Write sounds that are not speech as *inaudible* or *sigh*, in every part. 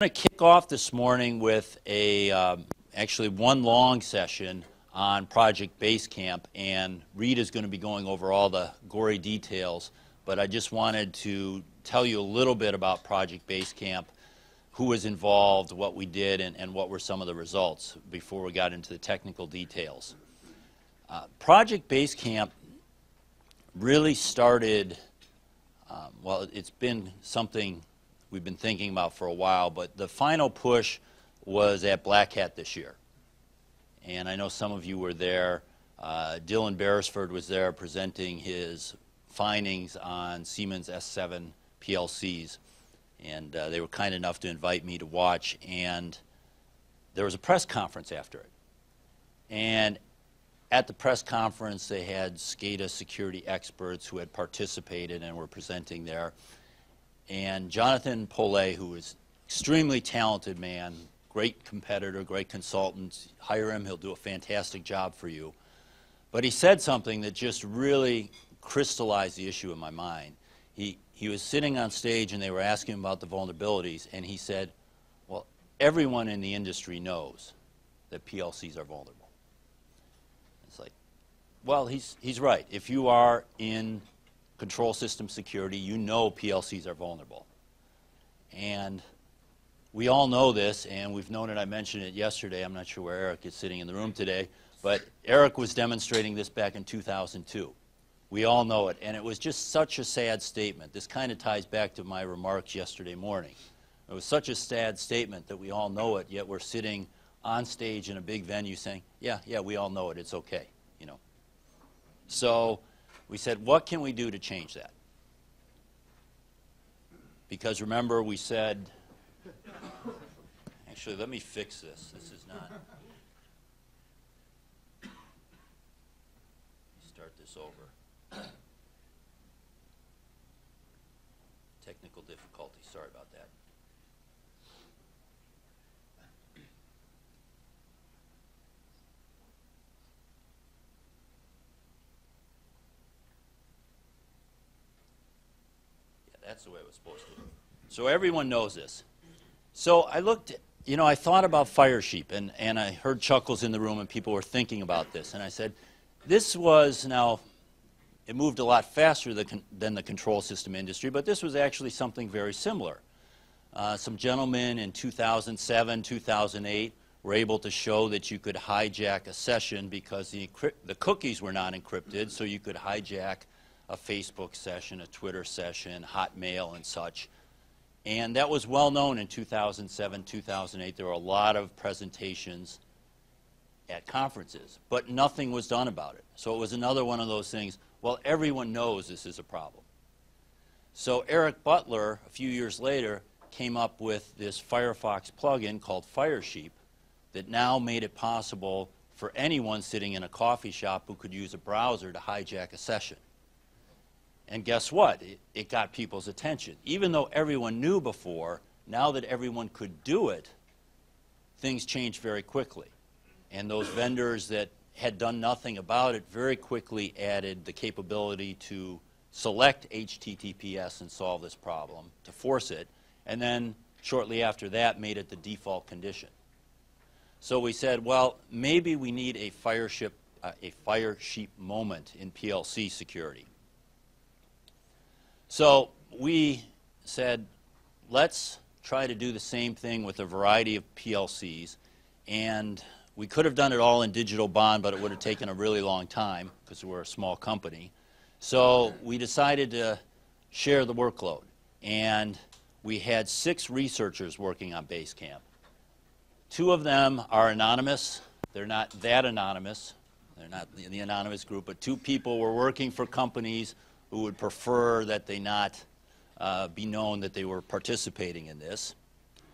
going to kick off this morning with a um, actually one long session on Project Basecamp, and Reid is going to be going over all the gory details. But I just wanted to tell you a little bit about Project Basecamp, who was involved, what we did, and, and what were some of the results before we got into the technical details. Uh, Project Basecamp really started, um, well, it's been something we've been thinking about for a while, but the final push was at Black Hat this year. And I know some of you were there. Uh, Dillon Beresford was there presenting his findings on Siemens S7 PLCs. And uh, they were kind enough to invite me to watch. And there was a press conference after it. And at the press conference, they had SCADA security experts who had participated and were presenting there and Jonathan Pollet, who is extremely talented man, great competitor, great consultant. Hire him, he'll do a fantastic job for you. But he said something that just really crystallized the issue in my mind. He, he was sitting on stage and they were asking him about the vulnerabilities, and he said, Well, everyone in the industry knows that PLCs are vulnerable. It's like, well, he's, he's right. If you are in control system security, you know PLCs are vulnerable. And we all know this, and we've known it. I mentioned it yesterday. I'm not sure where Eric is sitting in the room today, but Eric was demonstrating this back in 2002. We all know it, and it was just such a sad statement. This kind of ties back to my remarks yesterday morning. It was such a sad statement that we all know it, yet we're sitting on stage in a big venue saying, "Yeah, yeah, we all know it. It's okay," you know. So we said, what can we do to change that? Because remember, we said, actually, let me fix this. This is not. Start this over. Technical difficulty. Sorry about that. That's the way it was supposed to. be. So everyone knows this. So I looked, you know, I thought about Firesheep, and, and I heard chuckles in the room, and people were thinking about this. And I said, this was now, it moved a lot faster than, than the control system industry, but this was actually something very similar. Uh, some gentlemen in 2007, 2008 were able to show that you could hijack a session because the, the cookies were not encrypted, so you could hijack a Facebook session, a Twitter session, Hotmail, and such. And that was well known in 2007, 2008. There were a lot of presentations at conferences, but nothing was done about it. So it was another one of those things, well, everyone knows this is a problem. So Eric Butler, a few years later, came up with this Firefox plugin called Firesheep that now made it possible for anyone sitting in a coffee shop who could use a browser to hijack a session. And guess what? It, it got people's attention. Even though everyone knew before, now that everyone could do it, things changed very quickly. And those vendors that had done nothing about it very quickly added the capability to select HTTPS and solve this problem, to force it, and then shortly after that made it the default condition. So we said, well, maybe we need a fire, ship, uh, a fire sheep moment in PLC security. So we said, let's try to do the same thing with a variety of PLCs. And we could have done it all in digital bond, but it would have taken a really long time because we're a small company. So we decided to share the workload. And we had six researchers working on Basecamp. Two of them are anonymous. They're not that anonymous. They're not in the anonymous group, but two people were working for companies who would prefer that they not uh, be known that they were participating in this,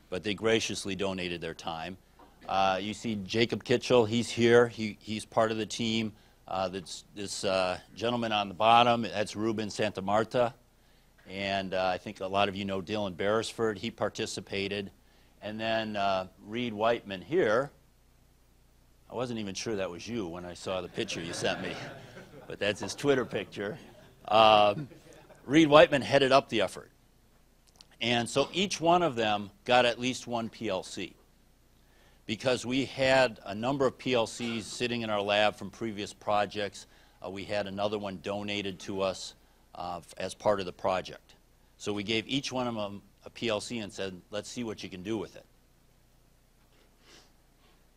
but they graciously donated their time. Uh, you see Jacob Kitchel, he's here. He, he's part of the team. Uh, this, this uh, gentleman on the bottom, that's Ruben Santamarta. And uh, I think a lot of you know Dillon Beresford. He participated. And then uh, Reid Wightman here. I wasn't even sure that was you when I saw the picture you sent me, *laughs* but that's his Twitter picture. Uh, Reid Wightman headed up the effort. And so each one of them got at least one PLC. Because we had a number of PLCs sitting in our lab from previous projects, uh, we had another one donated to us uh, as part of the project. So we gave each one of them a PLC and said, let's see what you can do with it.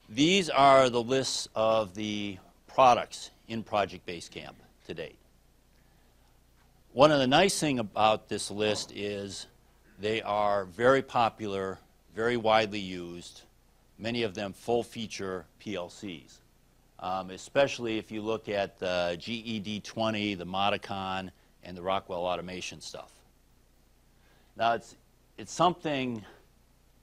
These are the lists of the products in Project Basecamp to date. One of the nice things about this list is they are very popular, very widely used, many of them full feature PLCs. Um, especially if you look at the GE D20, the Modicon, and the Rockwell automation stuff. Now, it's, it's something,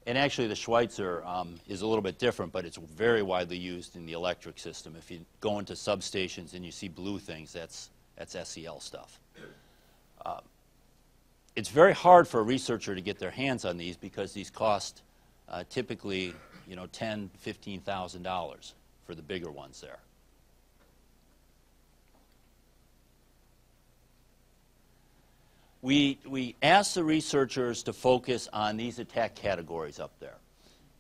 and actually the Schweitzer um, is a little bit different, but it's very widely used in the electric system. If you go into substations and you see blue things, that's, that's SEL stuff. Um, it's very hard for a researcher to get their hands on these because these cost uh, typically, you know, ten, fifteen thousand dollars for the bigger ones there. We, we asked the researchers to focus on these attack categories up there.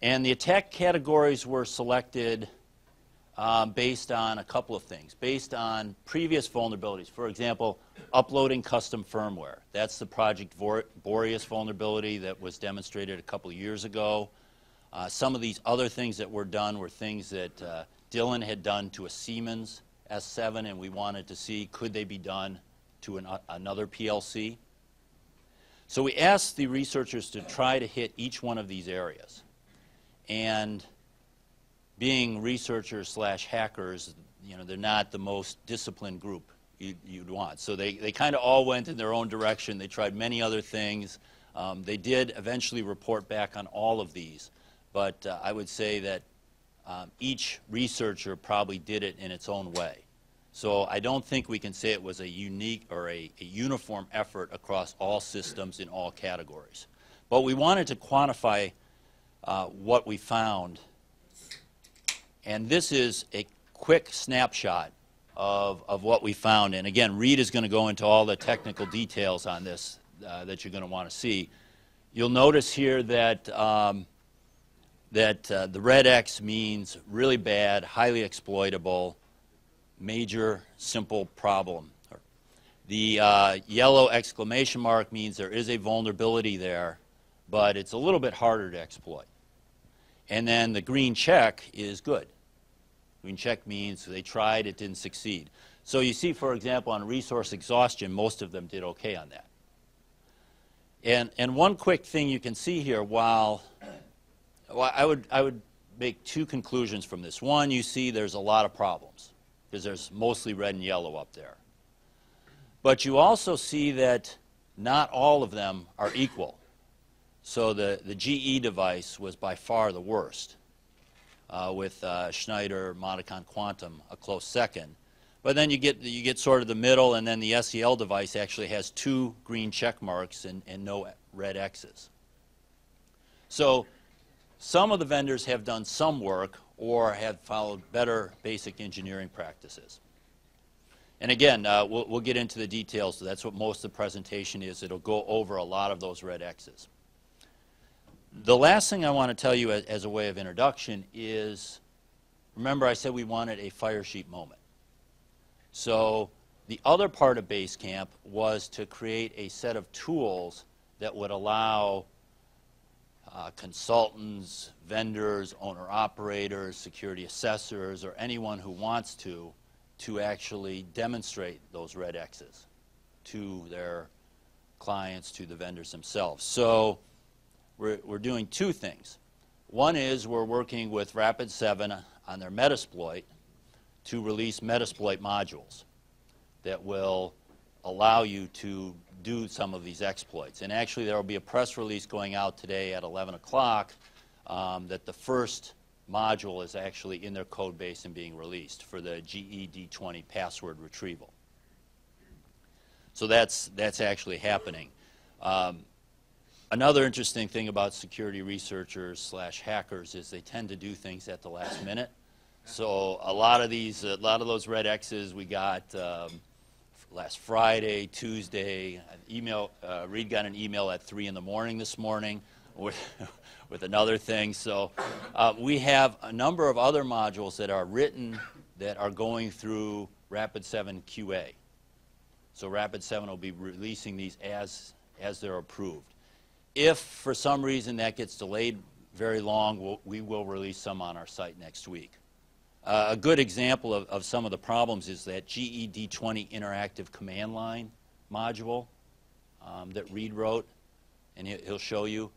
And the attack categories were selected um, based on a couple of things. Based on previous vulnerabilities. For example, uploading custom firmware. That's the Project Boreas vulnerability that was demonstrated a couple of years ago. Uh, some of these other things that were done were things that uh, Dillon had done to a Siemens S7, and we wanted to see could they be done to an, uh, another PLC. So we asked the researchers to try to hit each one of these areas. And being researchers slash hackers, you know, they're not the most disciplined group you'd, you'd want. So they, they kind of all went in their own direction. They tried many other things. Um, they did eventually report back on all of these. But uh, I would say that um, each researcher probably did it in its own way. So I don't think we can say it was a unique or a, a, uniform effort across all systems in all categories. But we wanted to quantify uh, what we found. And this is a quick snapshot of, of what we found. And again, Reid is going to go into all the technical details on this uh, that you're going to want to see. You'll notice here that um, that uh, the red X means really bad, highly exploitable, major, simple problem. The uh, yellow exclamation mark means there is a vulnerability there, but it's a little bit harder to exploit. And then the green check is good. Green check means they tried, it didn't succeed. So you see, for example, on resource exhaustion, most of them did okay on that. And, and one quick thing you can see here, while well, I, would, I would make two conclusions from this. One, you see there's a lot of problems because there's mostly red and yellow up there. But you also see that not all of them are equal. So the, the GE device was by far the worst, uh, with uh, Schneider Modicon Quantum a close second. But then you get, you get sort of the middle, and then the SEL device actually has two green check marks and, and no red X's. So some of the vendors have done some work or have followed better basic engineering practices. And again, uh, we'll, we'll, get into the details. So that's what most of the presentation is. It'll go over a lot of those red X's. The last thing I want to tell you as, as a way of introduction is, remember I said we wanted a Firesheep moment. So the other part of Basecamp was to create a set of tools that would allow uh, consultants, vendors, owner-operators, security assessors, or anyone who wants to, to actually demonstrate those red X's to their clients, to the vendors themselves. So we're, we're doing two things. One is we're working with Rapid7 on their Metasploit to release Metasploit modules that will allow you to do some of these exploits. And actually, there will be a press release going out today at 11 o'clock um, that the first module is actually in their code base and being released for the GE D20 password retrieval. So that's, that's actually happening. Um, another interesting thing about security researchers slash hackers is they tend to do things at the last minute. So a lot of these, a lot of those red X's we got um, last Friday, Tuesday. Email, uh, Reid got an email at 3 in the morning this morning *laughs* with, with another thing. So uh, we have a number of other modules that are written that are going through Rapid 7 QA. So Rapid 7 will be releasing these as, as they're approved. If for some reason that gets delayed very long, we'll, we will release some on our site next week. Uh, a good example of, of some of the problems is that GE D20 interactive command line module um, that Reid wrote, and he, he'll show you.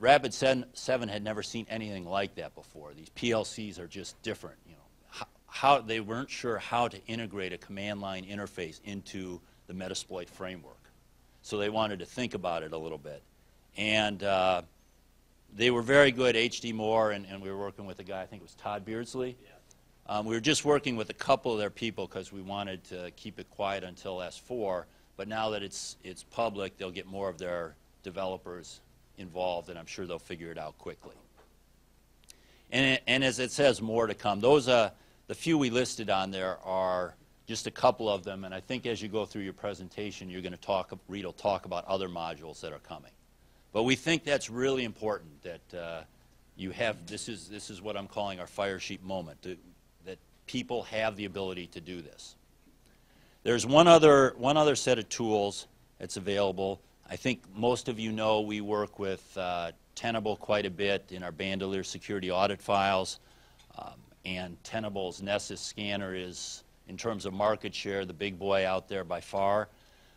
Rapid 7 had never seen anything like that before. These PLCs are just different. You know, how, how they weren't sure how to integrate a command line interface into the Metasploit framework, so they wanted to think about it a little bit, and uh, they were very good. HD Moore and, and we were working with a guy. I think it was Tod Beardsley. Yeah. Um, we were just working with a couple of their people because we wanted to keep it quiet until S4. But now that it's, it's public, they'll get more of their developers involved, and I'm sure they'll figure it out quickly. And, and as it says, more to come. Those, uh, the few we listed on there are just a couple of them, and I think as you go through your presentation, you're going to talk, Reid will talk about other modules that are coming. But we think that's really important, that uh, you have, this is, this is what I'm calling our Firesheep moment, that, that people have the ability to do this. There's one other, one other set of tools that's available. I think most of you know we work with uh, Tenable quite a bit in our Bandolier security audit files. Um, and Tenable's Nessus scanner is, in terms of market share, the big boy out there by far.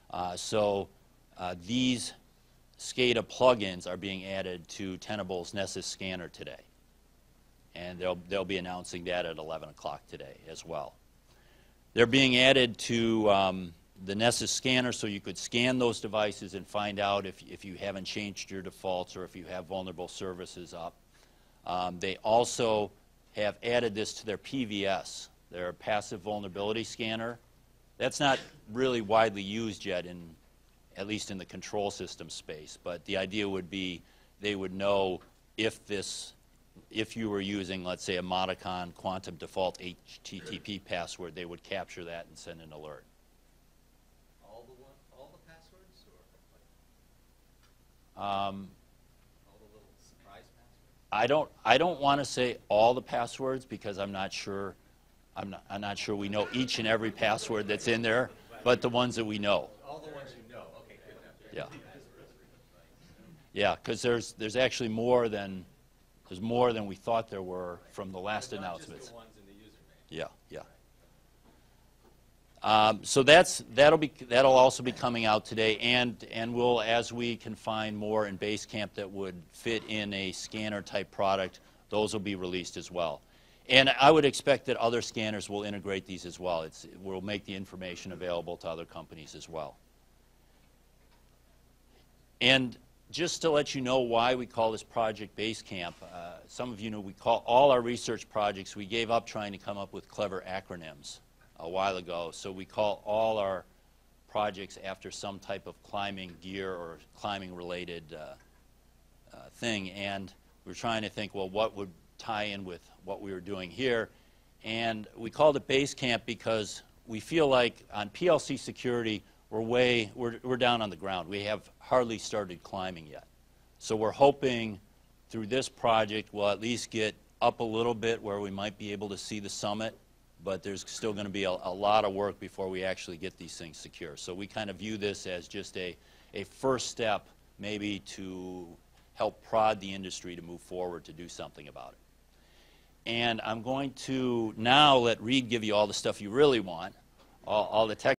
Uh, so uh, these SCADA plugins are being added to Tenable's Nessus scanner today. And they'll, they'll be announcing that at 11 o'clock today as well. They're being added to um, the Nessus scanner so you could scan those devices and find out if, if you haven't changed your defaults or if you have vulnerable services up. Um, they also have added this to their PVS, their passive vulnerability scanner. That's not really widely used yet in, at least in the control system space, but the idea would be they would know if this, if you were using, let's say, a Modicon quantum default HTTP password, they would capture that and send an alert. All the one, all the passwords, or like Um, all the little surprise passwords? I don't, I don't want to say all the passwords because I'm not sure, I'm not, I'm not sure we know each and every password that's in there, but the ones that we know. All the ones you know. Okay, good enough. Yeah. Yeah, because there's, there's actually more than, there's more than we thought there were from the last announcements. the ones in the username. Yeah, yeah. Um, so that's, that'll be, that'll also be coming out today, and, and we'll, as we can find more in Basecamp that would fit in a scanner-type product, those will be released as well. And I would expect that other scanners will integrate these as well. It's, we'll make the information available to other companies as well. And just to let you know why we call this project Basecamp, uh, some of you know we call all our research projects, we gave up trying to come up with clever acronyms a while ago. So we call all our projects after some type of climbing gear or climbing related uh, uh, thing. And we were trying to think, well, what would tie in with what we were doing here? And we called it Basecamp because we feel like on PLC security, we're way, we're, we're down on the ground. We have hardly started climbing yet. So we're hoping through this project, we'll at least get up a little bit where we might be able to see the summit, but there's still going to be a, a lot of work before we actually get these things secure. So we kind of view this as just a, a first step maybe to help prod the industry to move forward to do something about it. And I'm going to now let Reid give you all the stuff you really want, all, all the tech.